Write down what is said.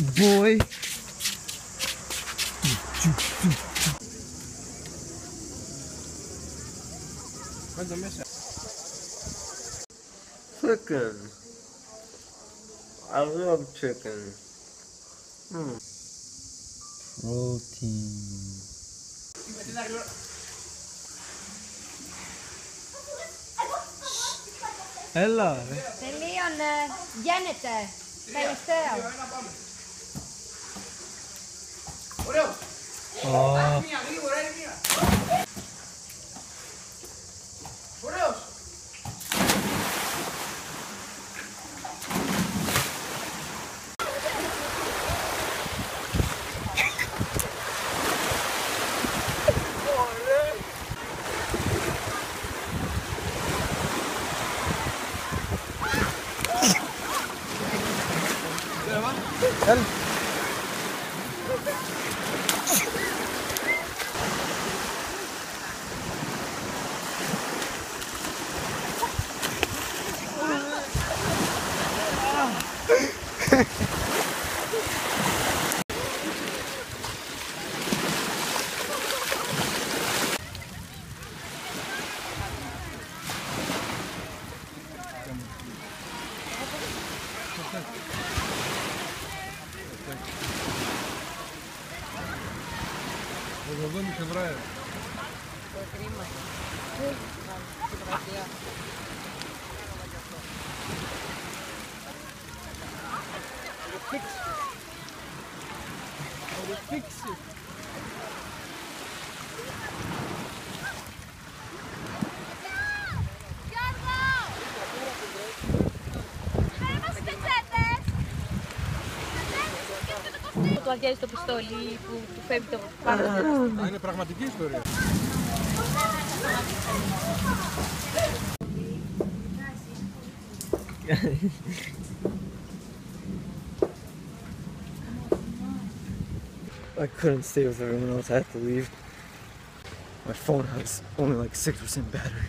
boy. Chicken. I love chicken. Mm. Protein. Hello. Den är en 아. Oh. Dale. Голубым еще нравится. fix it. I will fix το πιστόλι που του φεύγει το πάνω. Ναι. Είναι πραγματική ιστορία. I couldn't stay with everyone else. I had to leave. My phone has only like 6% battery.